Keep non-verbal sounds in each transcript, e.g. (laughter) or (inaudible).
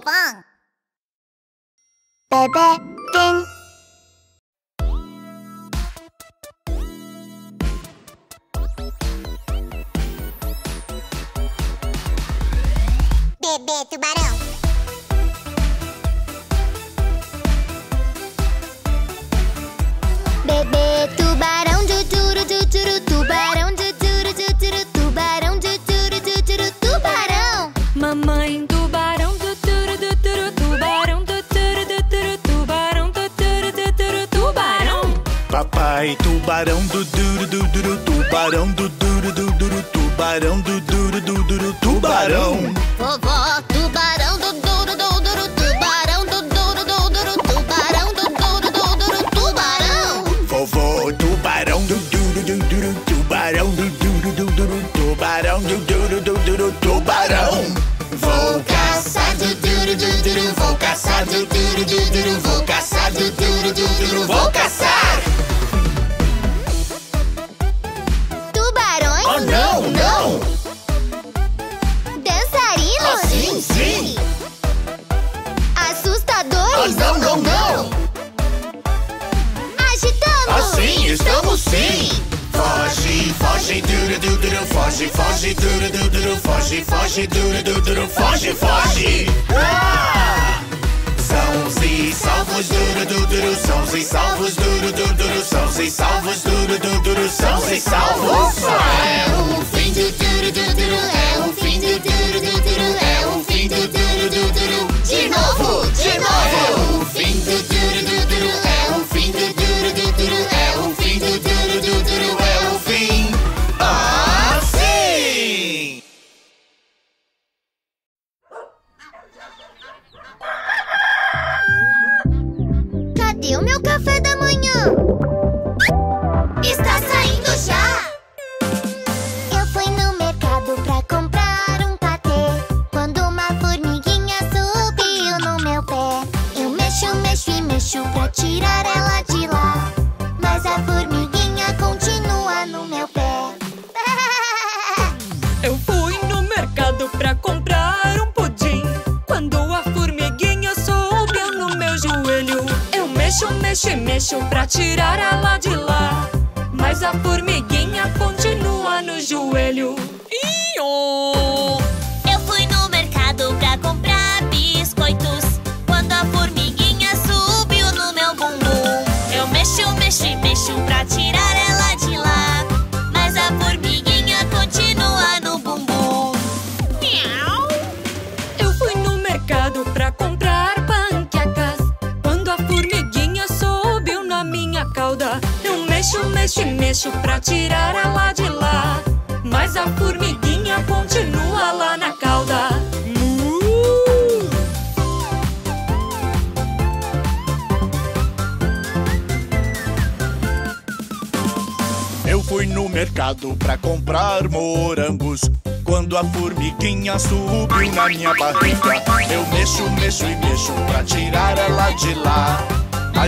Bebê. Bebê tubarão. Tubarão do duro do duro tubarão do duro do duro tubarão do duro do duro tubarão Vovó tubarão, do duro, do duro, tubarão, do duro, do duro, tubarão, do duro, do duro, tubarão. Vovô tubarão do duro do duro tubarão do duro do duro tubarão do duro do duro tubarão Vou caçar do duro, do duro, vou caçar do duro, do duro, vou caçar do duro, do duro, vou caçar. Não, não, não. Agitando? Assim estamos sim Foge, foge, duro, duro, duro Foge, foge, duro, duro, duro Foge, foge, duro, duro, duro Foge, foge Ah! Sãos e salvos, duro, duro, duro Sãos e salvos, duro, duro, duro Sãos e salvos, duro, duro, duro Sãos e salvos É o fim do duro, do duro, é o fim do duro, do duro, é o fim do duro, duro. Novo, de novo. O fim do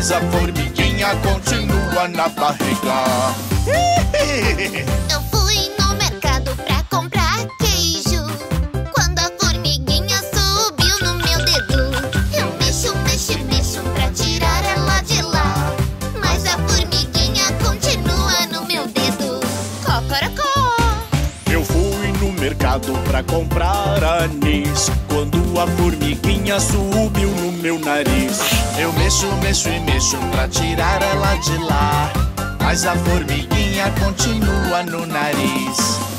Mas a formiguinha continua na barriga. Eu fui no mercado pra comprar queijo. Quando a formiguinha subiu no meu dedo Eu mexo, mexo mexo pra tirar ela de lá. Mas a formiguinha continua no meu dedo. Cocorocó. Eu fui no mercado pra comprar anis Quando a formiguinha subiu no meu nariz. Eu mexo, mexo e mexo pra tirar ela de lá. Mas a formiguinha continua no nariz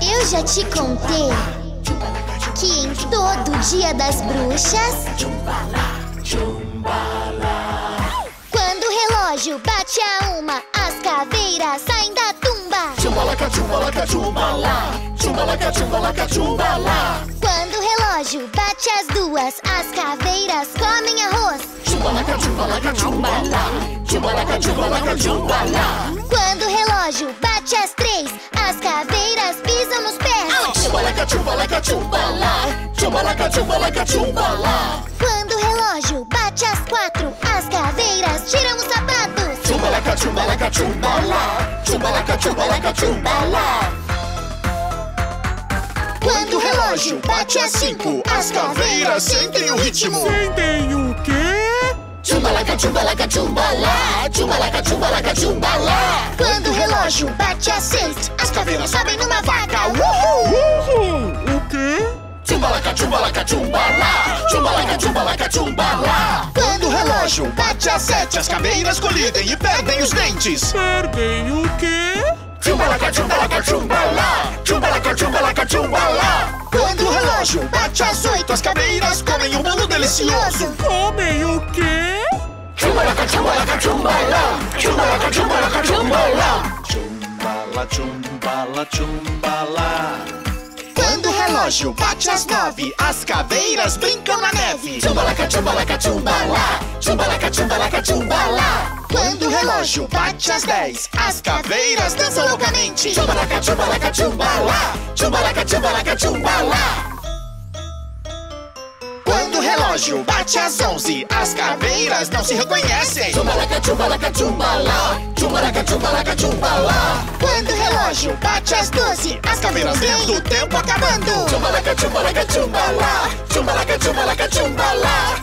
Eu já te contei que em todo dia das bruxas. Quando o relógio bate a uma, as caveiras saem da tumba. Tchumbalaca, tchumbalaca, tchumbala. Tchumbalaca, tchumbalaca, tchumbala relógio bate as duas, as caveiras comem arroz. Quando o relógio bate as três, as caveiras pisam nos pés. Quando o relógio bate as quatro, as caveiras tiram os sapatos. Chubalaca, chubalaca, chumbala. Chubalaca, chubalaca, chumbala. Quando o relógio bate às cinco, as caveiras sentem o ritmo. Sentem o quê? Chumbalaca, chumbalaca, chumbalá. Chumbalaca, chumbalaca, chumbalá. Quando o relógio bate às seis, as caveiras sobem numa vaca. Uhul! Uhul! O quê? Chumbalaca, chumbalaca, chumbalá. Chumbalaca, chumbalaca, chumbalá. Quando o relógio bate às sete, as caveiras colidem e perdem os dentes. Perdem o quê? Chumbala, tchumbalaca, tchumbalaca, tchumbalá, tchumbalaca, tchumbalaca, tchumbalá. Quando o relógio bate as oito, as cadeiras comem um bolo delicioso. Comem o quê? Tchumbalaca, tchumbalaca, tchumbalá, tchumbalaca, tchumbalaca, tchumbalá. Tchumbala, tchumbala, tchumbalá. Quando o relógio bate às nove, as caveiras brincam na neve. Chumbalaca, chumbalaca, chumbalá. Chumbalaca, chumbalaca, chumbalá. Quando o relógio bate às dez, as caveiras dançam loucamente. Chumbalaca, chumbalaca, chumbalá. Chumbalaca, chumbalaca, chumbalá. Quando o relógio bate às onze, as caveiras não se reconhecem. Chumbalaca, chumbalaca, chumbalá. Chumbalaca, chumbalaca, chumbalá. Quando o relógio bate às doze, as caveiras vendo o tempo acabando. Chumbalaca, chumbalaca, chumbalá. Chumbalaca, chumbalaca, chumbalá.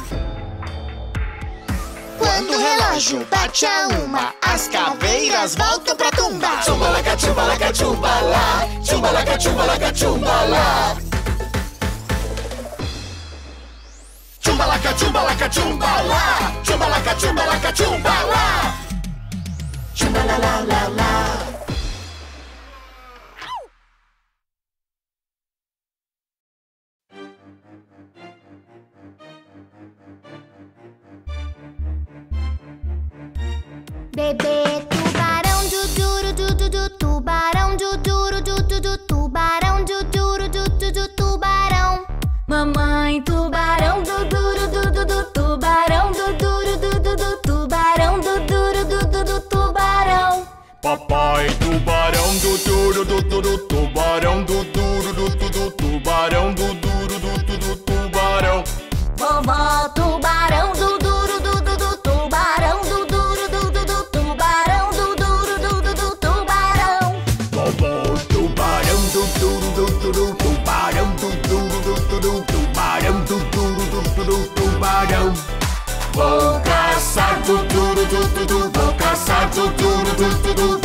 Quando o relógio bate a uma, as caveiras voltam pra tumba. Chumbalaca, chumbalaca, chumbalá. Chumbalaca, chumbalaca, chumbalá. Chumbalaca, chumbalaca, chumbalá. Chumbalaca, chumbalaca, chumbalá. Chumbalalala. Bebê tubarão du du du du tubarão du duro du du duro do do tubarão do duro do do tubarão do duro do do tubarão Vovó tubarão do duro do do tubarão do duro do do tubarão do duro do do tubarão Vovó tubarão do duro do do tubarão do duro do tubarão do duro do tubarão Vou caçar do duro do vou caçar do duro do do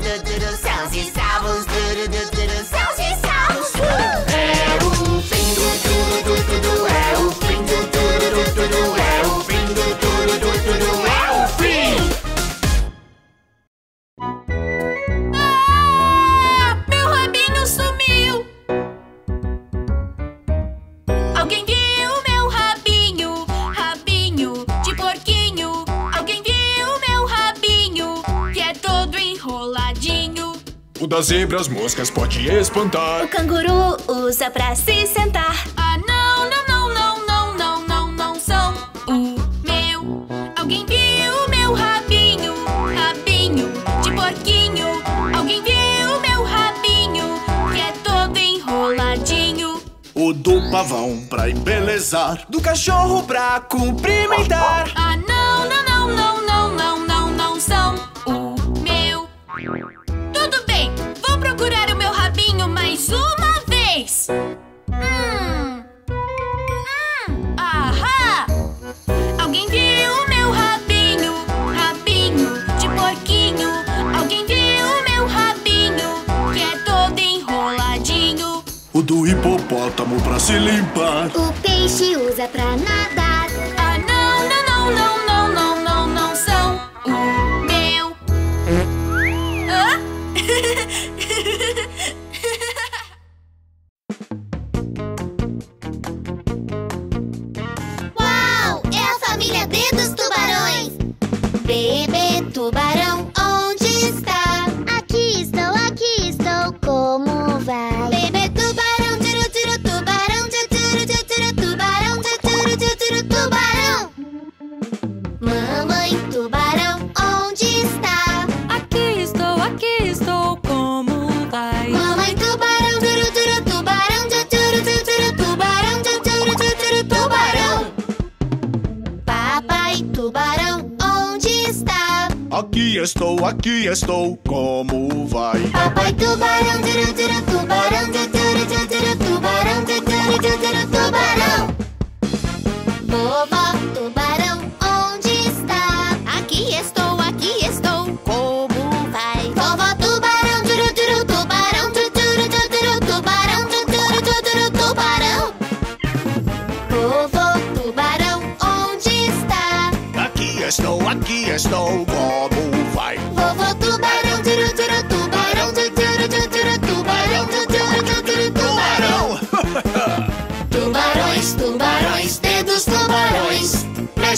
da da da da Celsius sounds, da da da da da Celsius apples. Das zebras moscas pode espantar O canguru usa pra se sentar Ah, não, não, não, não, não, não, não, não são o meu. Alguém viu meu rabinho, rabinho de porquinho? Alguém viu meu rabinho, que é todo enroladinho? O do pavão pra embelezar, do cachorro pra cumprimentar. Ah, mais uma vez. Hum. Hum. Ahá! Alguém viu meu rabinho, rabinho de porquinho? Alguém viu meu rabinho, que é todo enroladinho? O do hipopótamo pra se limpar. O peixe usa pra nadar tubarão! Mamãe tubarão, onde está? Aqui estou, aqui estou, como vai? Mamãe tubarão, juru, juru tubarão, juru, juru, tubarão, juru, juru, tubarão! Papai tubarão, onde está? Aqui estou, aqui estou, como vai? Papai tubarão, juru, juru tubarão, juru, juru, tubarão, juru, duro, tubarão! Vovó tubarão, onde está? Aqui estou, aqui estou, como vai? Vovó tubarão, turu, turu, tubarão, tu, turu, tu, turu, tubarão, tu, turu, tu, turu, tubarão. Vovô tubarão, onde está? Aqui estou, aqui estou, como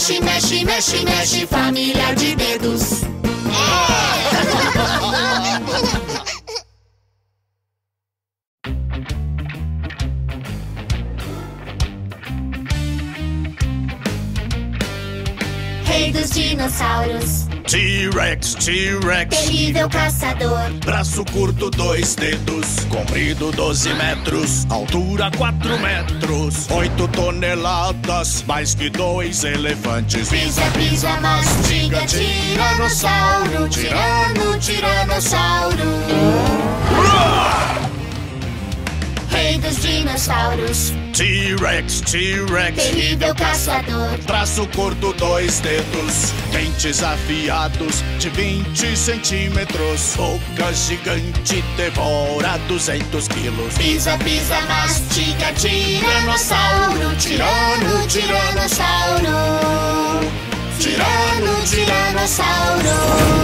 Mexe, mexe, mexe, mexe, família de dedos. (laughs) T-Rex, terrível caçador. Braço curto, dois dedos. Comprido, 12 metros. Altura, 4 metros. 8 toneladas. Mais que dois elefantes. Pisa, pisa, mastiga, tiranossauro, tirano, tiranossauro. Rei dos dinossauros, T-Rex, T-Rex. terrível caçador. Braço curto, dois dedos. Dentes afiados de 20 centímetros. Boca gigante, devora 200 quilos. Pisa, pisa, mastiga, tiranossauro, tirano, tiranossauro. Tirano, tiranossauro.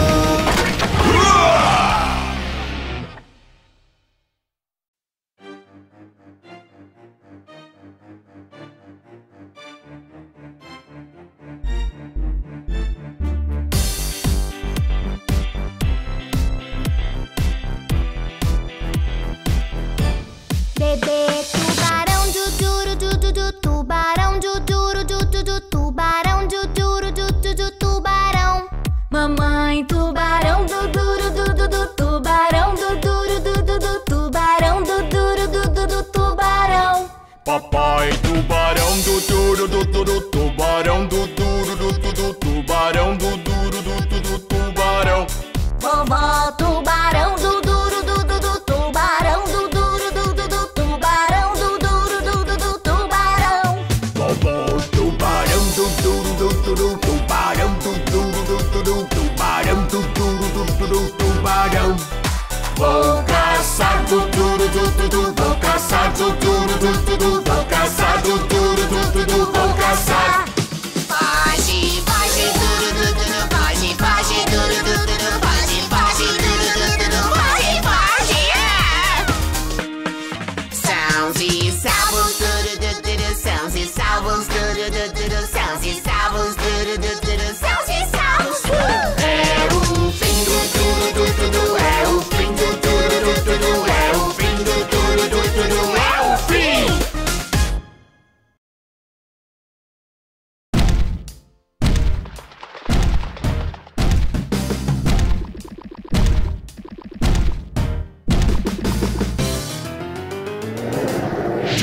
Bebê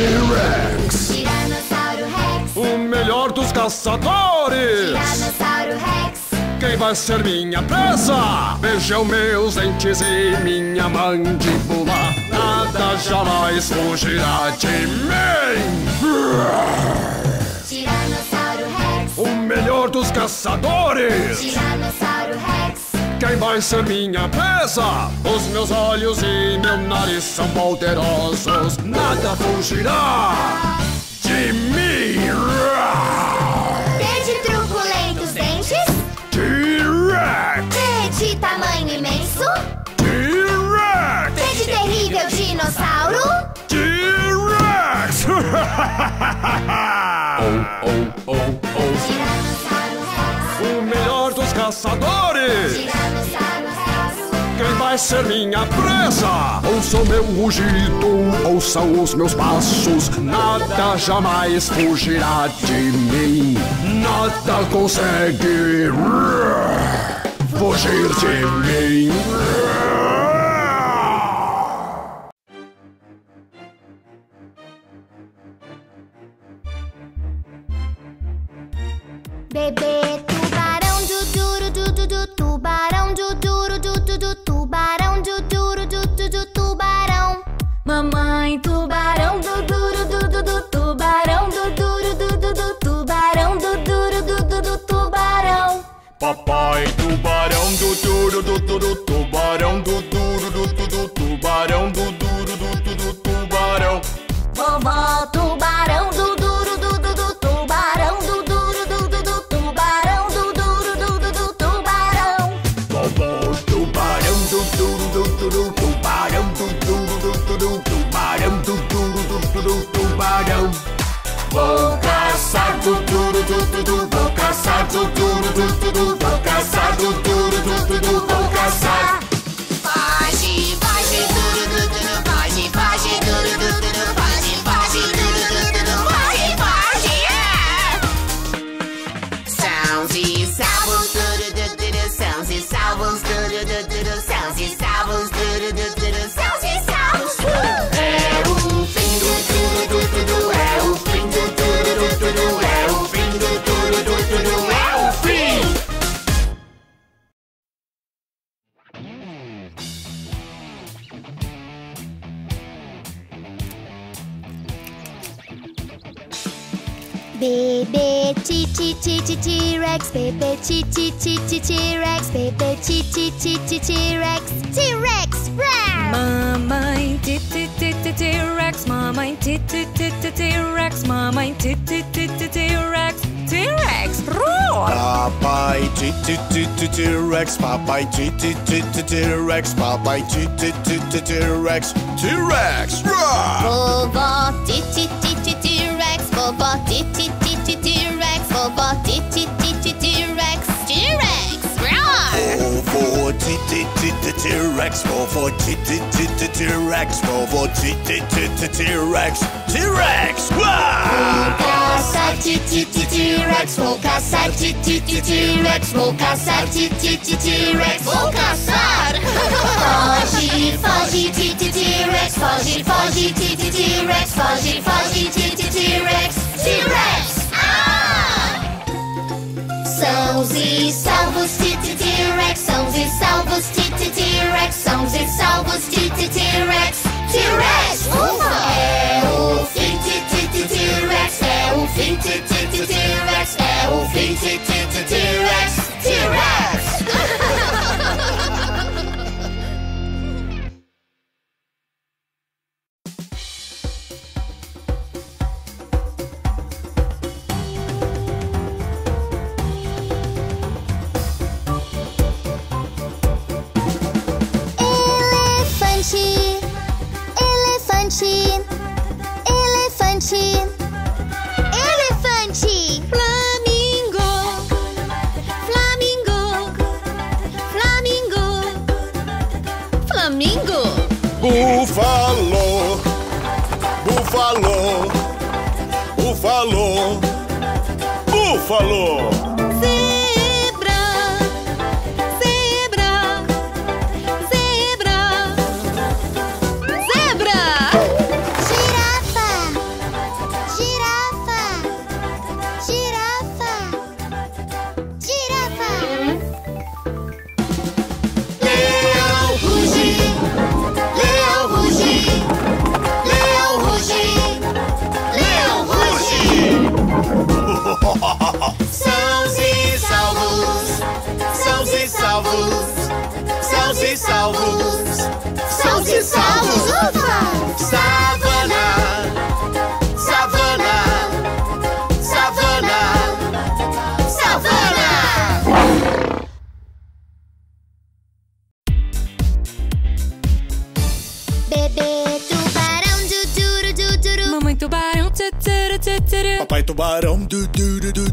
T-Rex. Tiranossauro Rex, O melhor dos caçadores. Tiranossauro Rex. Quem vai ser minha presa? Vejam meus dentes e minha mandíbula. Nada jamais fugirá de mim. Tiranossauro Rex, O melhor dos caçadores. Tiranossauro Rex, Quem vai ser minha presa? Os meus olhos e meu nariz são poderosos Nada fugirá de mim T de truculentos dentes, T-Rex T de tamanho imenso, T-Rex T de terrível dinossauro, T-Rex! oh, oh, oh, oh. Tiranossauro O melhor dos caçadores! Vai ser minha presa? Ouça o meu rugido, ouçam os meus passos. Nada jamais fugirá de mim. Nada consegue fugir de mim. Bebê tubarão do duro du du du tubarão do Vamos mamãe tubarão do duro do du, du, tubarão do duro do du, du, tubarão do duro do du, du, tubarão. Papai tubarão do duro do duro tubarão do duro do T-Rex, Popeye, T-T-T-T-T-Rex, Popeye, T-T-T-T-T-Rex, T-Rex, roar! Boba, T-T-T-T-T-Rex, Boba, T-T-T-T-T-Rex, Boba, T-T-T-T-T-Rex, T-Rex, roar! For T-T-T-T-T-Rex, for T-T-T-T-T-Rex, for T-T-T-T-T-Rex, T-Rex, roar! Boba, T-T-T-T-T-Rex, T-Rex, Volcassar, T-T-T-T-Rex, Volcassar, T-T-T-T-Rex, Volcassar. Fuzzy, Fuzzy, T-T-T-Rex, Fuzzy, Fuzzy, T-T-T-Rex, Fuzzy, Fuzzy, T-T-T-Rex, T-Rex. Sãos e salvos, T-T-T-Rex, sãos e salvos, T-T-T-Rex, sãos e salvos, T-T-T-Rex, T-Rex. Ufa! É o fim, T-T-T-T-Rex, é o fim, T-T-T-T-Rex. Old feet, T-T-T-T-Rex, T-Rex! Elephantine, elephantine, elephantine. Búfalo, búfalo, búfalo, búfalo. Salvos, ufa! Savana, savana, savana, savana! Bebê tubarão, du du du du du. Mamãe tubarão, tu tu tu tu. Papai tubarão, du du du du.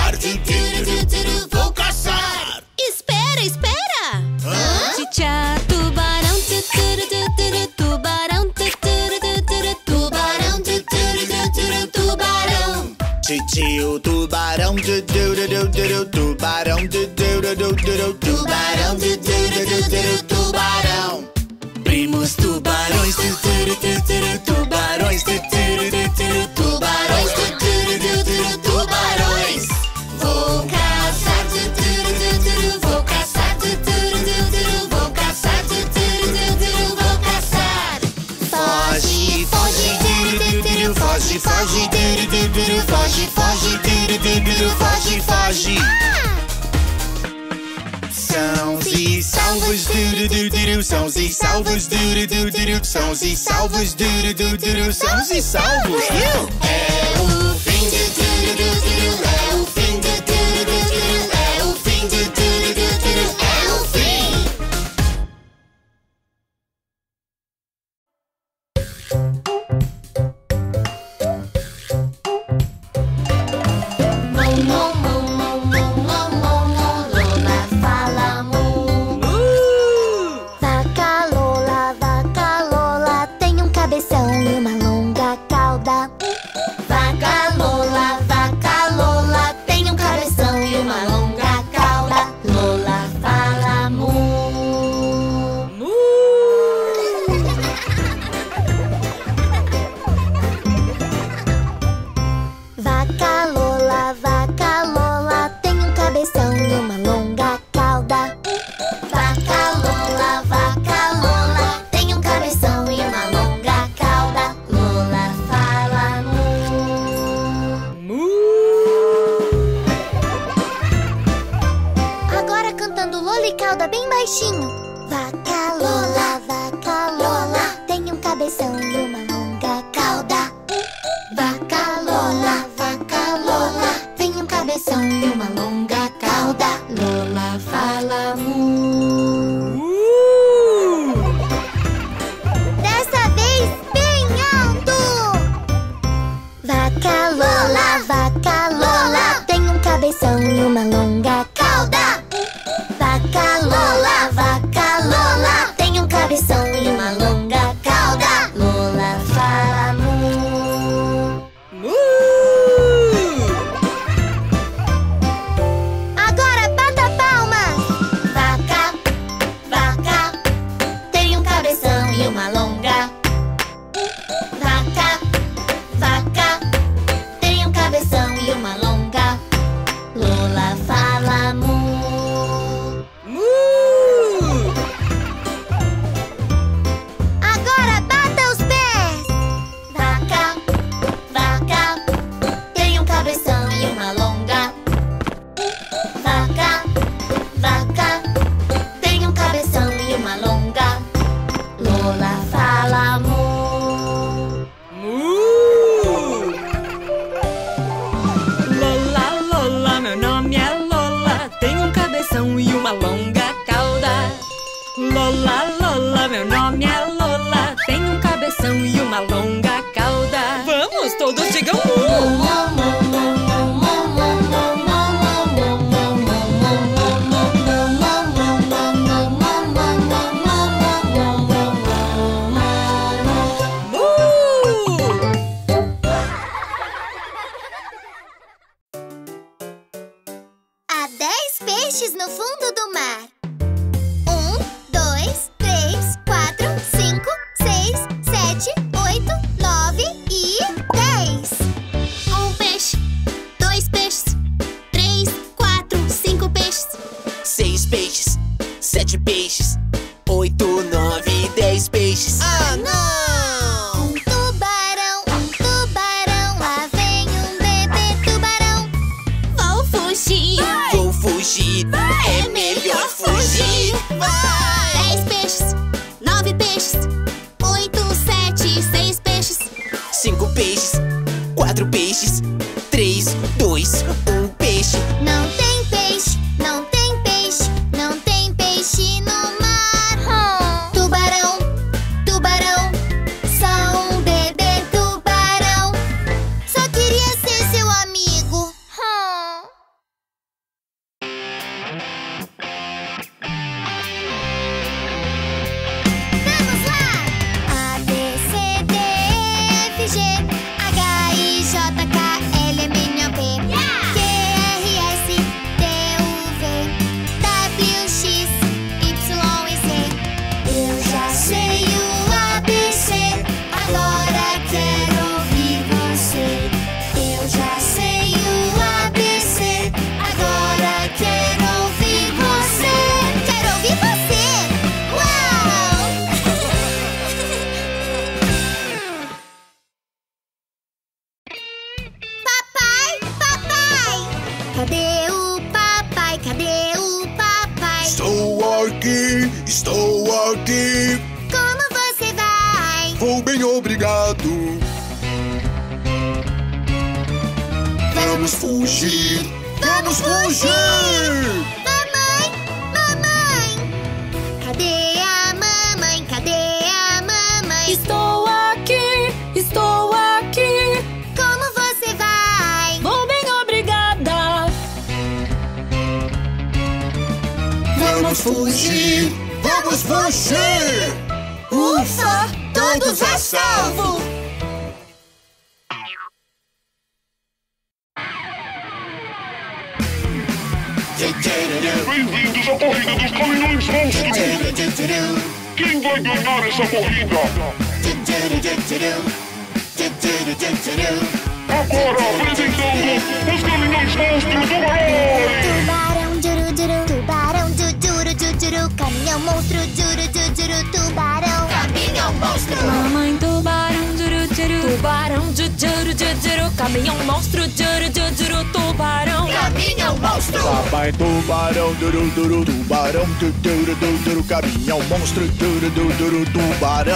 Do? do, do, do, do. do são e salvos, duro, duro, duro, são e salvos, duro, duro, duro, são e salvos. Eu! Lola, Lola, meu nome é Lola. Tenho um cabeção e uma longa cauda. Vamos, todos digam um!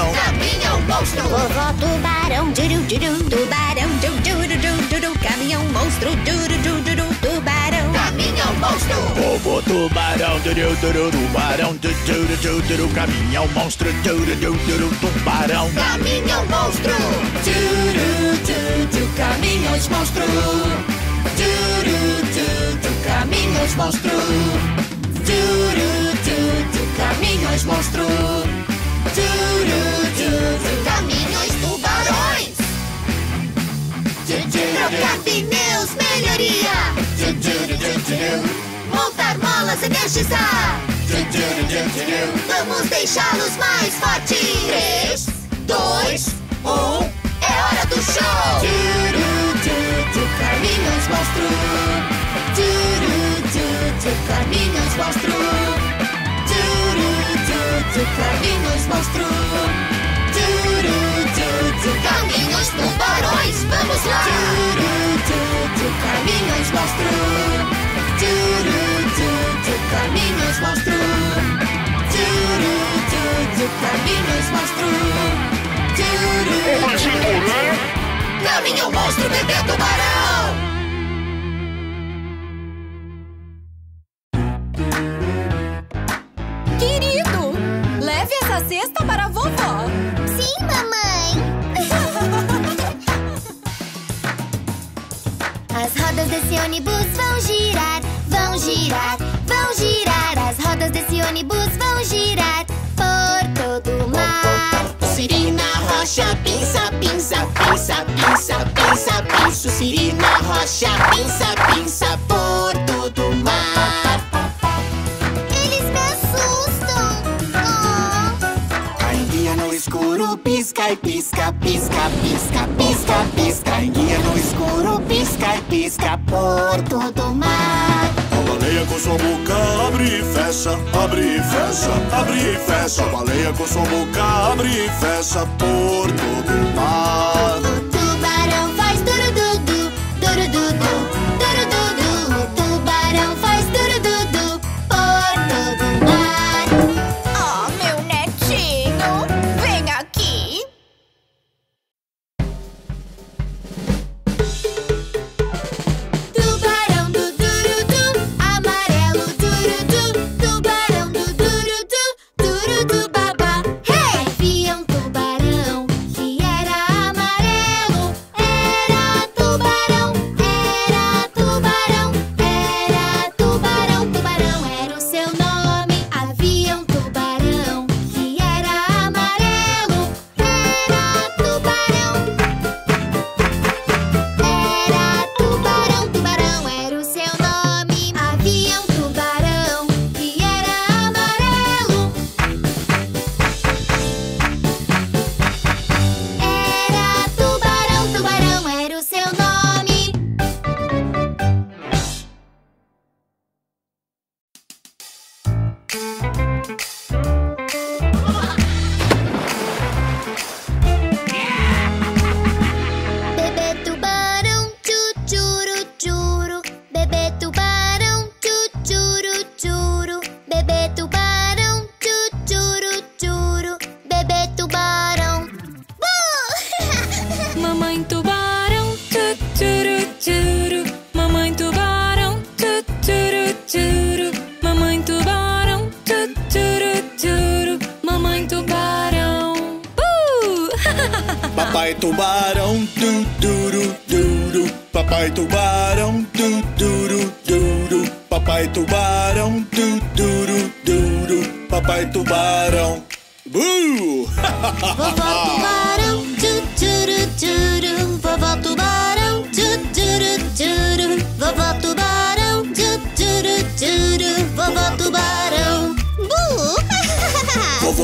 Tubarão. Caminhão monstro. Vovó tubarão, juru, juru. Tubarão, juru, juru, juru, juru. Caminhão monstro, juru, juru, juru. Tubarão. Caminhão monstro. Vovô tubarão, duru, duru, tubarão, du, duru, du, duru, caminhão, monstro, duru, du, duru, tubarão. Caminhão monstro. Juru, ju, ju. Caminhões monstro. Juru, ju, ju. Caminhões monstro. Juru, ju, ju. Caminhões monstro. Juru, Caminhões tubarões. Trocar pneus, melhoria. Montar molas, energizar. Vamos deixá-los mais fortes. Três, dois, um. É hora do show. Ju. Caminhões monstro. Monstro. Caminhões monstro. Juru, ju, ju. Caminhões tubarões, vamos lá. Juru, ju, ju. Caminhões monstro. Juru, ju, ju. Caminhões monstro. Juru, ju, ju. Caminhões monstro. Juru, O vencedor é... Caminhão monstro, bebê tubarão. Desse ônibus vão girar, vão girar, vão girar. As rodas desse ônibus vão girar por todo o mar. Sirina rocha, pinça, pinça, pinça, pinça, pinça, pinça. Sirina rocha, pinça, pinça por pisca e pisca, pisca, pisca, pisca, pisca. Cainguinha no escuro, pisca e pisca por todo o mar. A baleia com sua boca abre e fecha, abre e fecha, abre e fecha. A baleia com sua boca abre e fecha por todo o mar. Mamãe tubarão, tu, turu. Mamãe tubarão, tu, turu. Mamãe tubarão, tu, turu. Mamãe tubarão. Uh! (laughs) Papai tubarão, tu, turu. Papai tubarão, tu, turu. Papai tubarão, tu, turu. Papai tubarão. Uh! (laughs) Vovó tubarão.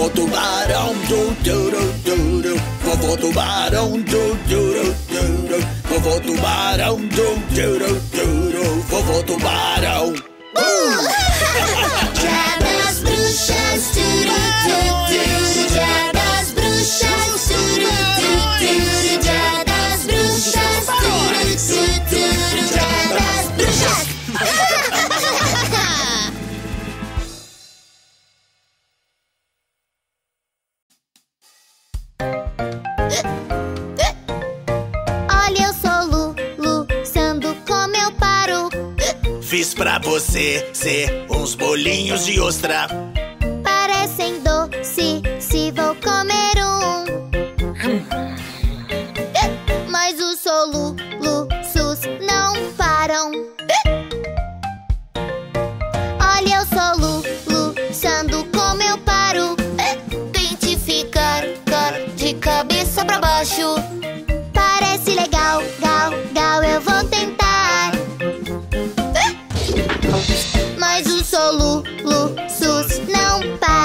Vovô Tubarão, du, du, du, du, Vovô Tubarão, du, du, du, du, Vovô Tubarão, du, du, du, du, Vovô Tubarão. Uh! Fiz pra você ser uns bolinhos de ostra. SUS não para.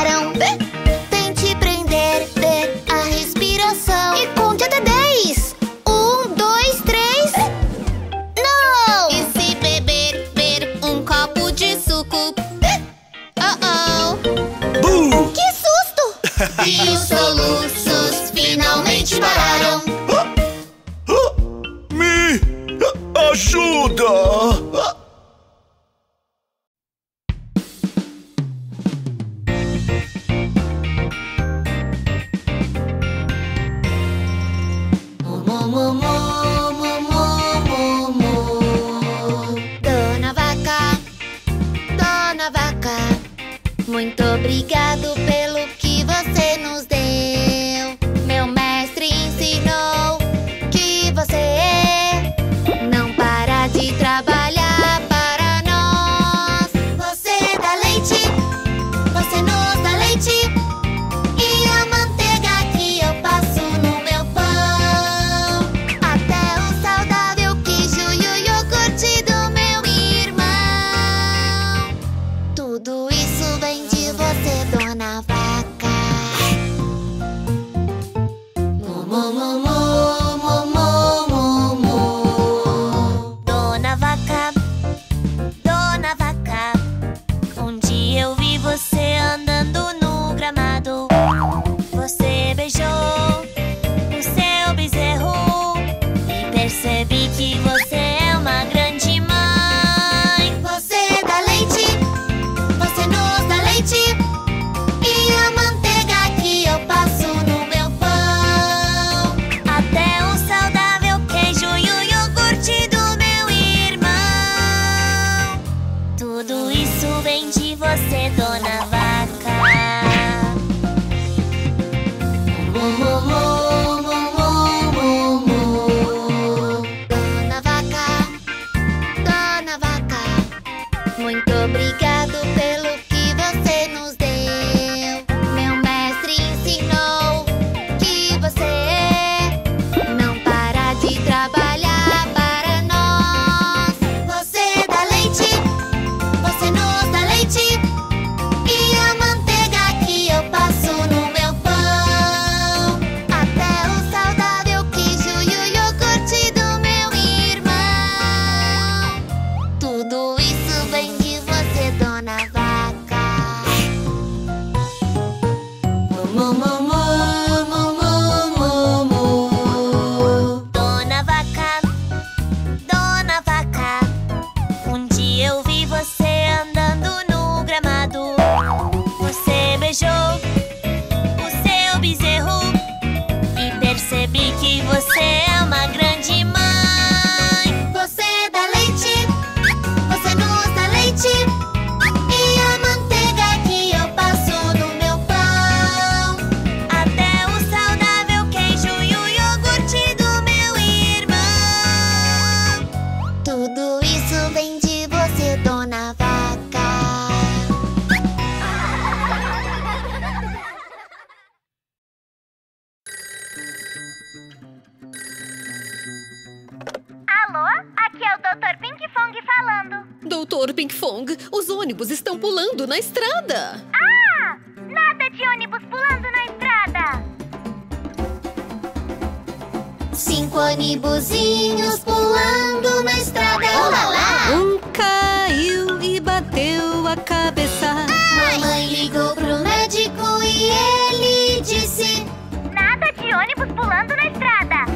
Cinco ônibusinhos pulando na estrada. Olá, Um caiu e bateu a cabeça. Mamãe ligou pro médico e ele disse: Nada de ônibus pulando na estrada.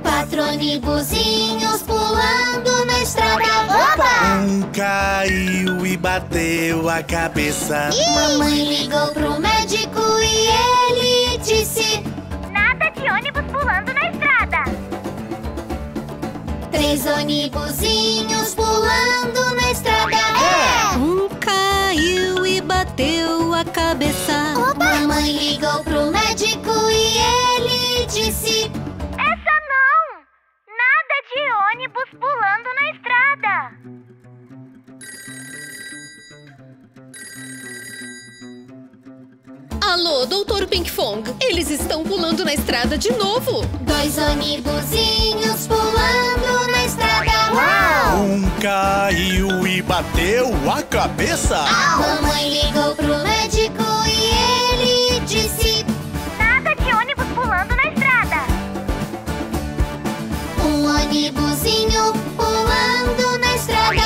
Quatro ônibusinhos pulando na estrada. Opa! Um caiu e bateu a cabeça. Mamãe ligou pro médico e ele disse: Três ônibusinhos pulando na estrada. É! Um caiu e bateu a cabeça. Mamãe ligou pro médico e ele disse: Alô, doutor Pink Fong, eles estão pulando na estrada de novo. Dois ônibusinhos pulando na estrada. Uau! Um caiu e bateu a cabeça. Mamãe ligou pro médico e ele disse: Nada de ônibus pulando na estrada. Um ônibusinho pulando na estrada.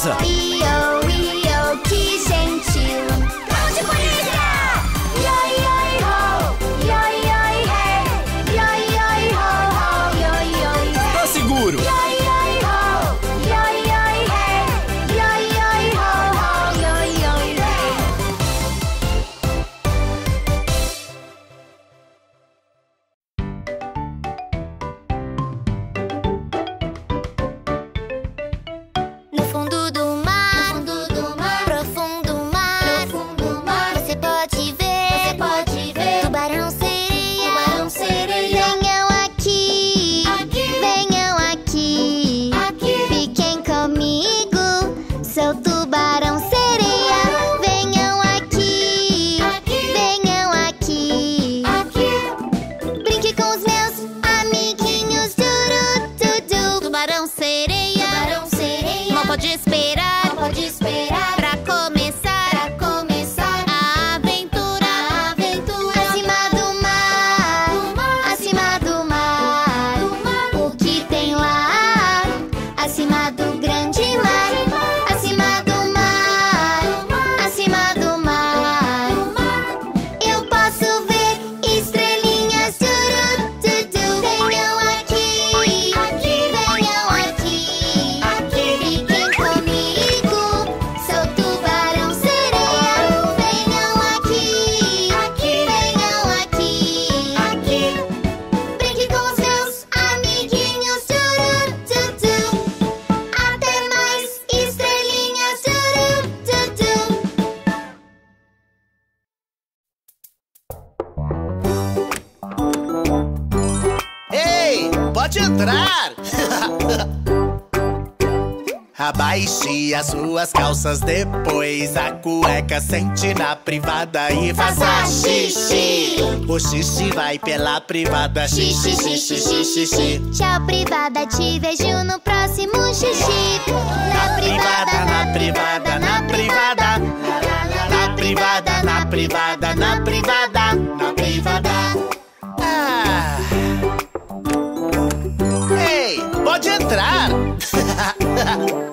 Pra casa. calças, depois a cueca sente na privada e faça xixi. O xixi vai pela privada, xixi, xixi, xixi, xixi. Tchau, privada, te vejo no próximo xixi. Na privada, na privada, na privada. Na privada, na privada, na privada.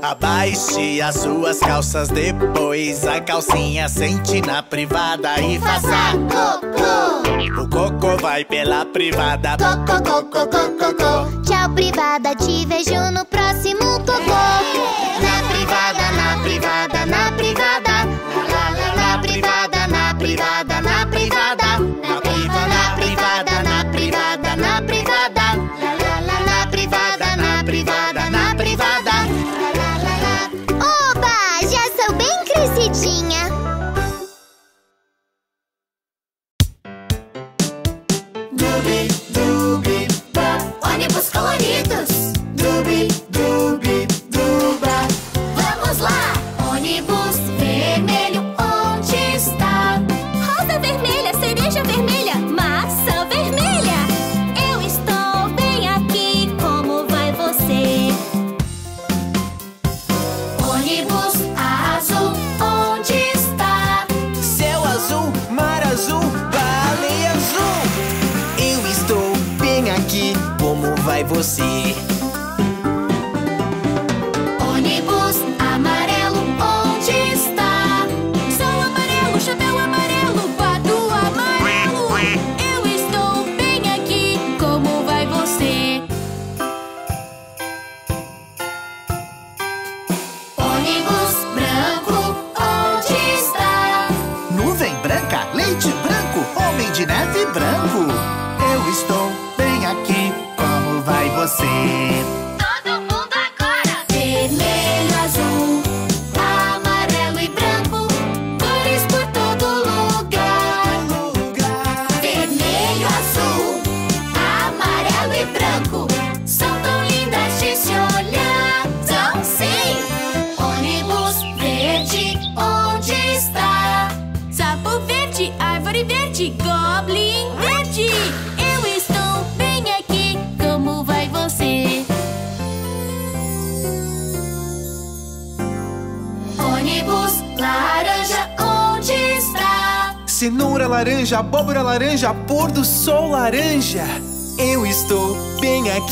Abaixe as suas calças depois A calcinha sente na privada e faça cocô. O cocô vai pela privada. Cocô, cocô, cocô, cocô. Tchau privada, te vejo no próximo cocô. An nha Movie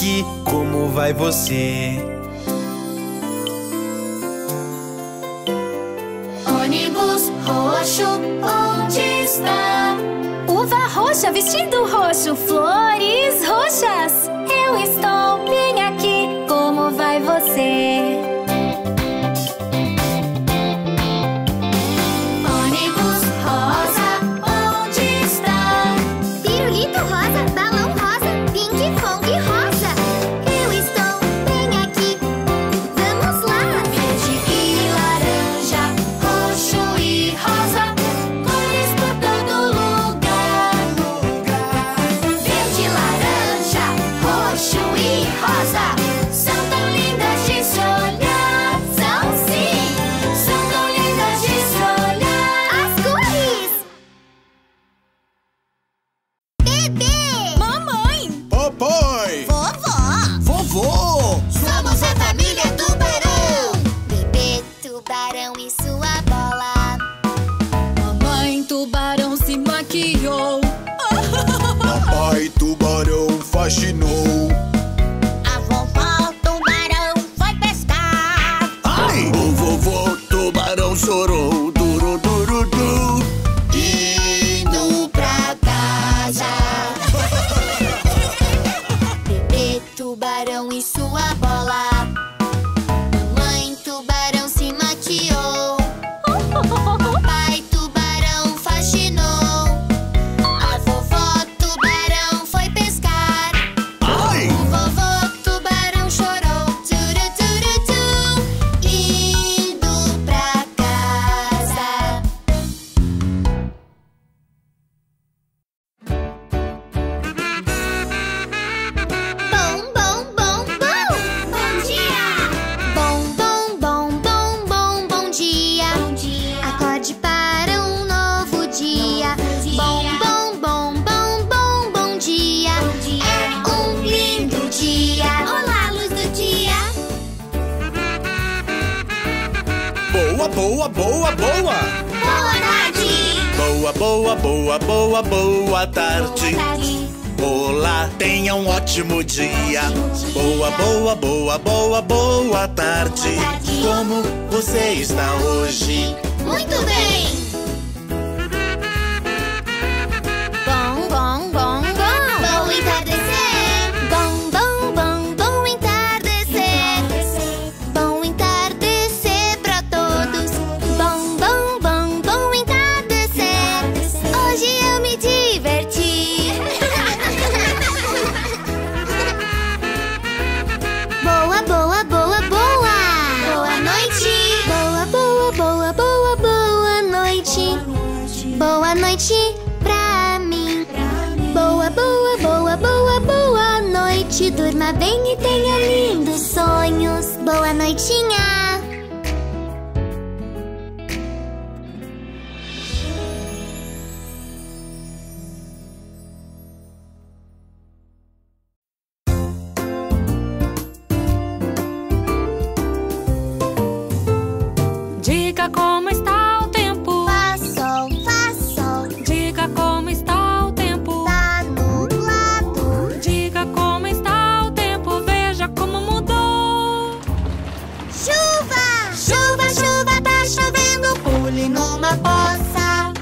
aqui, como vai você? Ônibus roxo, onde está? Uva roxa, vestido roxo, flores roxas. Eu estou boa, boa, boa. Boa tarde. Boa, boa, boa, boa, boa tarde. Olá, tenha um ótimo dia. Boa, boa, boa, boa, boa tarde. Como você está hoje? Muito bem. Pule numa poça.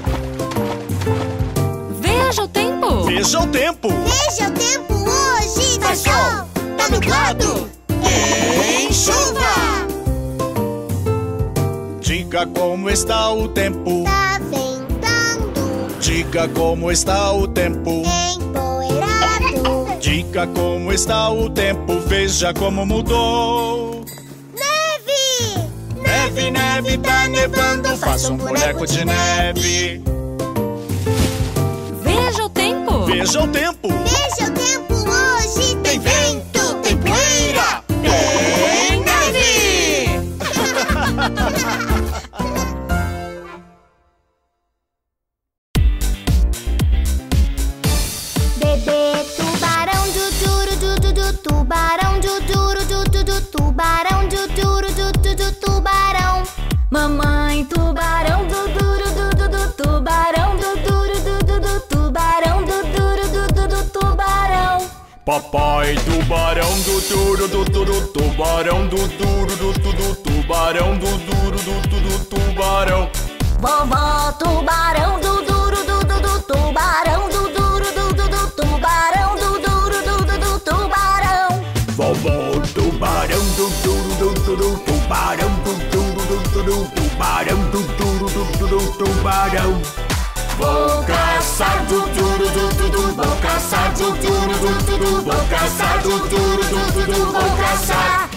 Veja o tempo. Veja o tempo. Veja o tempo hoje, tá sol, tá nublado. Tem chuva! Diga como está o tempo. Tá ventando, Diga como está o tempo. empoeirado. Diga como está o tempo. Veja como mudou. Neve! Neve, tá nevando. Faça um boneco de neve. Veja o tempo. Veja o tempo. Papai tubarão do duro do duro tubarão do duro do duro tubarão do duro do duro tubarão. Vovó tubarão do duro do du du tubarão do duro do du du tubarão do duro do du du tubarão. Vovó tubarão do duro do duro tubarão do duro do duro tubarão do duro do duro tubarão. Vou caçar do duro do caçar do duro do duro. Vou caçar do duro do duro. Vou caçar.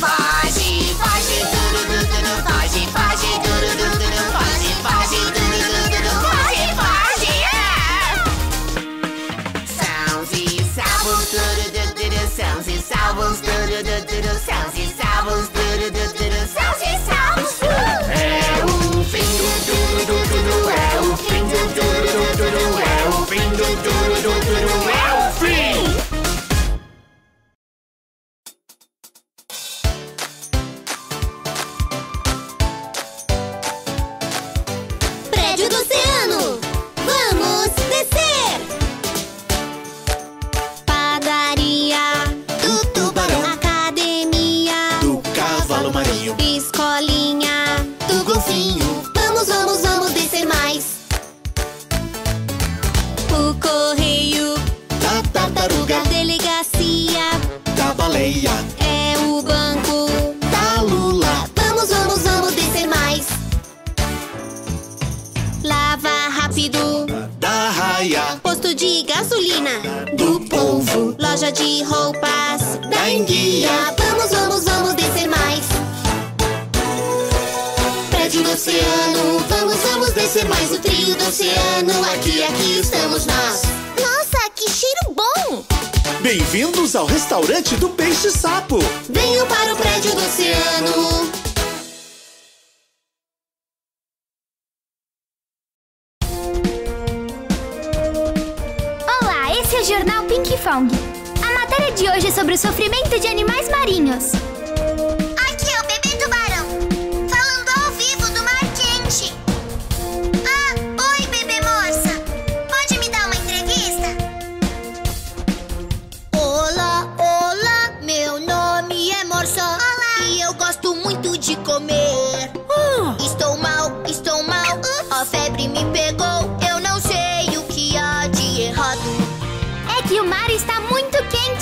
Foge, foge, duro, duro, duro, foge, foge, duro, duro, duro, foge, foge, duro, duro, duro, foge, foge! Sãos e salvos, duro, duro, duro, sãos e salvos, duro, duro, duro, sãos e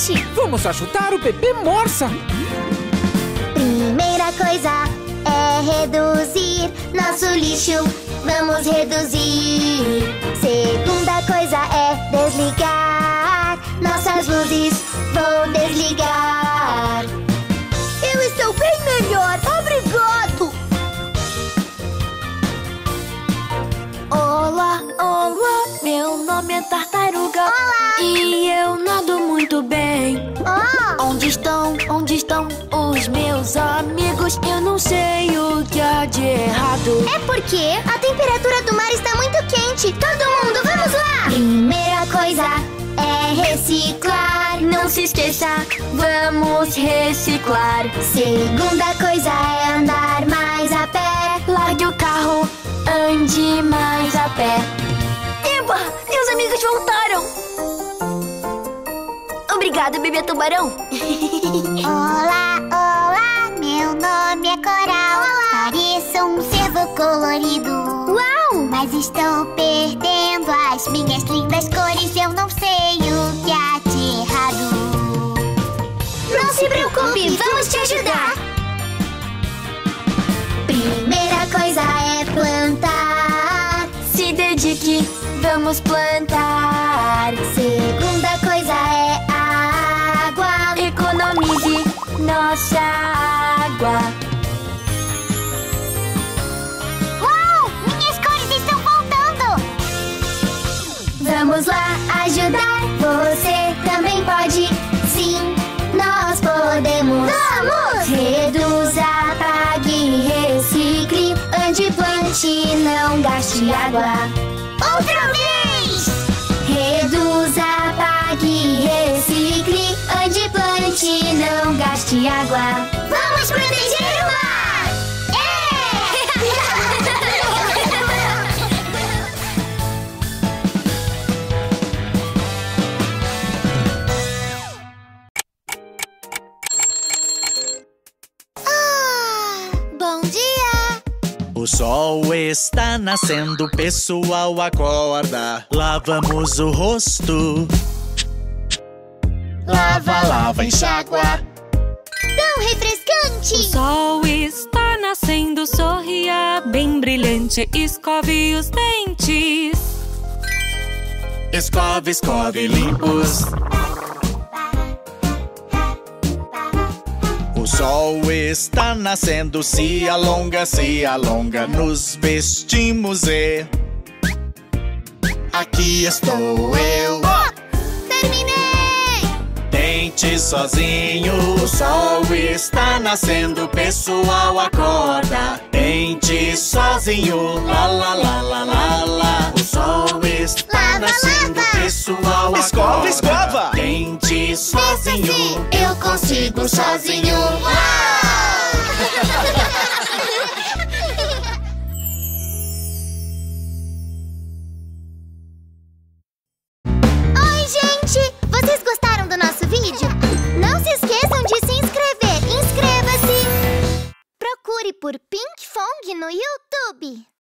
muito quente. Vamos ajudar o bebê Morsa. Primeira coisa é reduzir nosso lixo. Vamos reduzir. Segunda coisa é desligar nossas luzes. Vou desligar. Eu estou bem melhor. Obrigado. Olá, olá, meu nome é Tartaruga. Olá. Muito bem. Oh, Onde estão, onde estão os meus amigos? Eu não sei o que há de errado. é porque a temperatura do mar está muito quente. Todo mundo, vamos lá. Primeira coisa é reciclar. Não se esqueça, vamos reciclar. Segunda coisa é andar mais a pé. Largue o carro, ande mais a pé. Eba, meus amigos voltaram. Obrigada, bebê tubarão. (laughs) Olá, olá, meu nome é Coral. Olá. Pareço um cervo colorido. Uau! Mas estou perdendo as minhas lindas cores. Eu não sei o que há de errado. Não se preocupe, vamos te ajudar. Primeira coisa é plantar. Se dedique, vamos plantar. Segunda ajudar! Você também pode! Sim, nós podemos! Vamos! Reduza, apague, recicle, ande, plante, não gaste água. Outra vez! Reduza, apague, recicle, ande, plante, não gaste água. Vamos proteger está nascendo, pessoal acorda. Lavamos o rosto. Lava, lava, enxágua. Tão refrescante! O sol está nascendo, sorria bem brilhante, escove os dentes. Escove, escove, limpos. O sol está nascendo, se alonga, se alonga. Nos vestimos e. Aqui estou eu. Terminei! Tente sozinho, o sol está nascendo, pessoal acorda. Tente sozinho, lá lá lá lá lá lá. O sol está Lava, nascendo, lava. pessoal Escova, acorda. escova. Tente sozinho. Eu consigo sozinho! Oi, (laughs) por Pink Fong no YouTube.